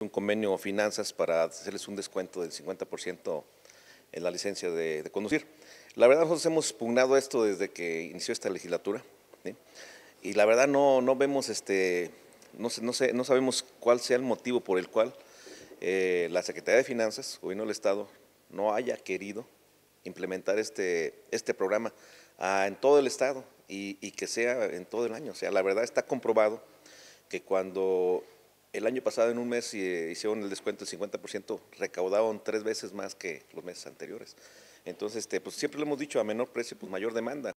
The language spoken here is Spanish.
un convenio finanzas para hacerles un descuento del 50% en la licencia de, conducir. La verdad nosotros hemos pugnado esto desde que inició esta legislatura y la verdad no, no vemos, este, no, no, sé, no sabemos cuál sea el motivo por el cual eh, la Secretaría de Finanzas, Gobierno del Estado, no haya querido implementar este, este programa ah, en todo el Estado y, y que sea en todo el año. O sea, la verdad está comprobado que cuando el año pasado en un mes eh, hicieron el descuento del 50%, recaudaron tres veces más que los meses anteriores. Entonces, este, pues siempre lo hemos dicho, a menor precio, pues mayor demanda.